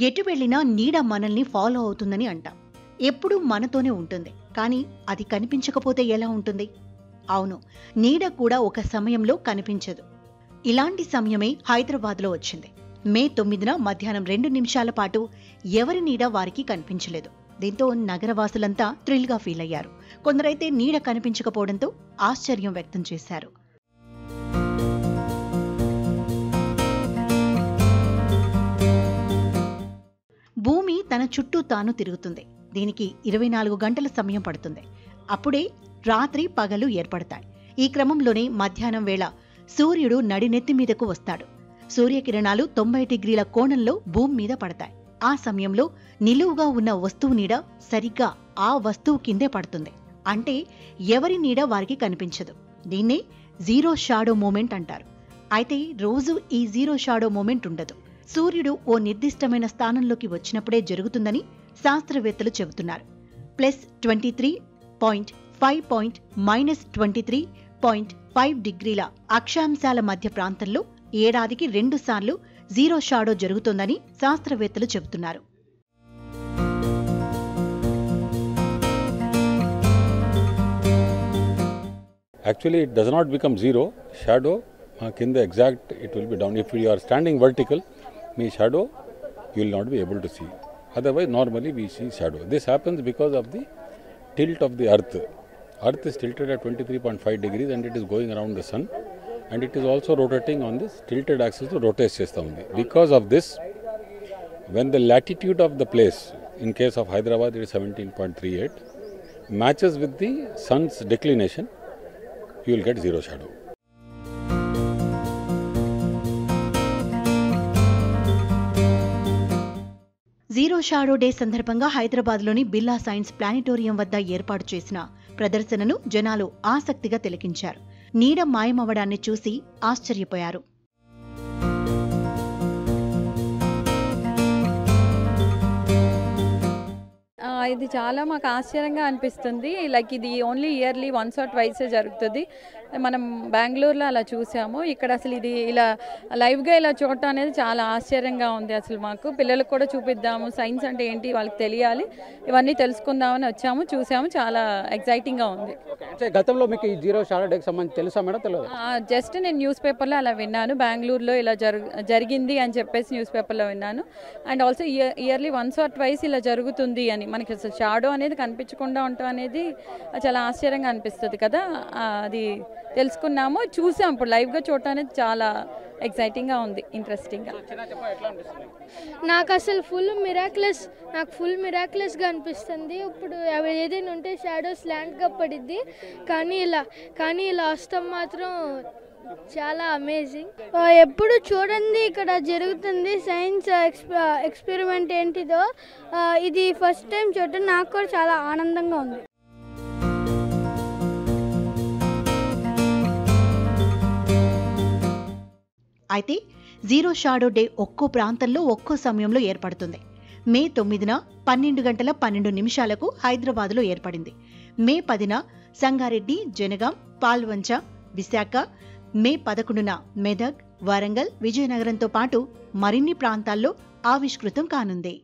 ఎటు వెళ్ళినా నీడ మనల్ని ఫాలో అవుతుందని అంటాం. ఎప్పుడూ మనతోనే ఉంటుంది. కానీ అది కనిపించకపోతే ఎలా ఉంటుంది? అవును నీడ కూడా ఒక సమయంలో కనిపించదు. ఇలాంటి సమయమే హైదరాబాద్లో వచ్చింది. మే తొమ్మిదిన మధ్యాహ్నం రెండు నిమిషాల పాటు ఎవరి నీడ వారికి కనిపించలేదు. దీంతో నగరవాసులంతా థ్రిల్గా ఫీల్ అయ్యారు. కొందరైతే నీడ కనిపించకపోవడంతో ఆశ్చర్యం వ్యక్తం చేశారు. భూమి తన చుట్టూ తాను తిరుగుతుంది. దీనికి ఇరవై నాలుగు గంటల సమయం పడుతుంది. అప్పుడే రాత్రి పగలు ఏర్పడతాయి. ఈ క్రమంలోనే మధ్యాహ్నం వేళ సూర్యుడు నడినెత్తి మీదకు వస్తాడు. సూర్యకిరణాలు తొంభై డిగ్రీల కోణంలో భూమి మీద పడతాయి. ఆ సమయంలో నిలువుగా ఉన్న వస్తువు నీడ సరిగ్గా ఆ వస్తువు కిందే పడుతుంది. అంటే ఎవరి నీడ వారికి కనిపించదు. దీన్నే జీరో షాడో మూమెంట్ అంటారు. అయితే రోజు ఈ జీరో షాడో మూమెంట్ ఉండదు. సూర్యుడు ఓ నిర్దిష్టమైన స్థానంలోకి వచ్చినప్పుడే జరుగుతుందని శాస్త్రవేత్తలు చెబుతున్నారు. Plus twenty three point five point minus twenty three point five డిగ్రీల అక్షాంశాల మధ్య ప్రాంతంలో ఏడాదికి రెండుసార్లు జీరో షాడో జరుగుతోందని శాస్త్రవేత్తలు చెబుతున్నారు. Actually it does not become zero shadow కింద exact it will be down if you are standing vertical may shadow, you will not be able to see. Otherwise, normally we see shadow. This happens because of the tilt of the earth. Earth is tilted at 23.5 degrees and it is going around the sun and it is also rotating on this tilted axis to rotate system. Because of this, when the latitude of the place, in case of Hyderabad it is 17.38, matches with the sun's declination, you will get zero shadow. Zero shadow day సందర్భంగా హైదరాబాద్లోని Birla science planetarium వద్ద ఏర్పాటు చేసిన ప్రదర్శనను జనాలు ఆసక్తిగా తిలకించారు. నీడ మాయమవడాన్ని చూసి ఆశ్చర్యపోయారు. ఇది చాలా మాకు ఆశ్చర్యంగా అనిపిస్తుంది. లైక్ ఇది only yearly once or twice జరుగుతుంది. మనం బెంగళూరులో అలా చూసాము. ఇక్కడ అసలు ఇది ఇలా లైవ్గా ఇలా చూడటం అనేది చాలా ఆశ్చర్యంగా ఉంది అసలు మాకు. పిల్లలకు కూడా చూపిద్దాము. సైన్స్ అంటే ఏంటి వాళ్ళకి తెలియాలి. ఇవన్నీ తెలుసుకుందామని వచ్చాము. చూసాము. చాలా ఎగ్జైటింగ్గా ఉంది. గతంలో మీకు ఈ జీరో షాడో డేకి సంబంధించి తెలుసా మేడం? తెలియదు? జస్ట్ నేను న్యూస్ పేపర్లో అలా విన్నాను. బెంగళూరులో ఇలా జరుగు జరిగింది అని చెప్పేసి న్యూస్ పేపర్లో విన్నాను. And also year yearly once or twice ఇలా జరుగుతుంది అని. మనకి అసలు షాడో అనేది కనిపించకుండా ఉండటం అనేది చాలా ఆశ్చర్యంగా అనిపిస్తుంది కదా. అది తెలుసుకున్నాము చూసాం. ఇప్పుడు లైవ్గా చూడటానికి చాలా ఎక్సైటింగ్గా ఉంది ఇంట్రెస్టింగ్గా నాకు అసలు ఫుల్ మిరాక్లెస్ నాకు ఫుల్ మిరాక్లెస్గా అనిపిస్తుంది. ఇప్పుడు ఏదైనా ఉంటే షాడోస్ ల్యాండ్గా పడిద్ది. కానీ ఇలా కానీ ఇలా వస్తాం మాత్రం చాలా అమేజింగ్ ఎప్పుడు చూడండి ఇక్కడ జరుగుతుంది సైన్స్ ఎక్స్పెరిమెంట్ ఏంటిదో. ఇది ఫస్ట్ టైం చూడటం నాకు కూడా చాలా ఆనందంగా ఉంది. అయితే జీరో షాడో డే ఒక్కో ప్రాంతంలో ఒక్కో సమయంలో ఏర్పడుతుంది. మే తొమ్మిదిన పన్నెండు గంటల పన్నెండు నిమిషాలకు హైదరాబాద్లో ఏర్పడింది. మే పదిన సంగారెడ్డి జనగాం పాల్వంచ విశాఖ మే పదకొండున మెదక్ వరంగల్ విజయనగరంతో పాటు మరిన్ని ప్రాంతాల్లో ఆవిష్కృతం కానుంది.